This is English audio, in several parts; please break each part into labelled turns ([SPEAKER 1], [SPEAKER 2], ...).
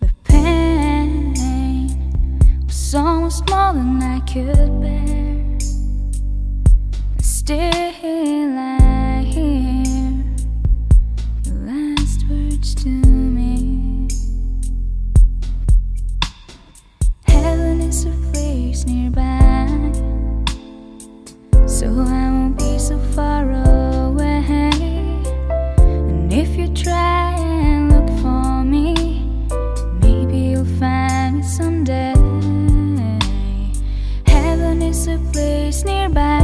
[SPEAKER 1] the pain was almost more than I could bear. Still, if you try and look for me, maybe you'll find me someday. Heaven is a place nearby,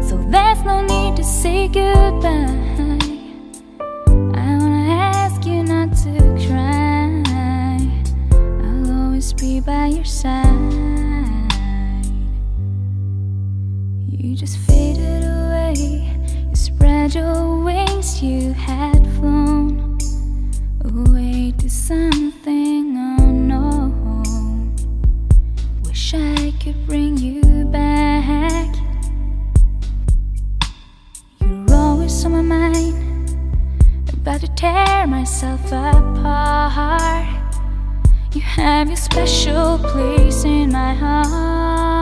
[SPEAKER 1] so there's no need to say goodbye. I wanna ask you not to cry. I'll always be by your side. You just faded away. Your wings. You had flown away to something unknown. Wish I could bring you back. You're always on my mind. About to tear myself apart. You have your special place in my heart.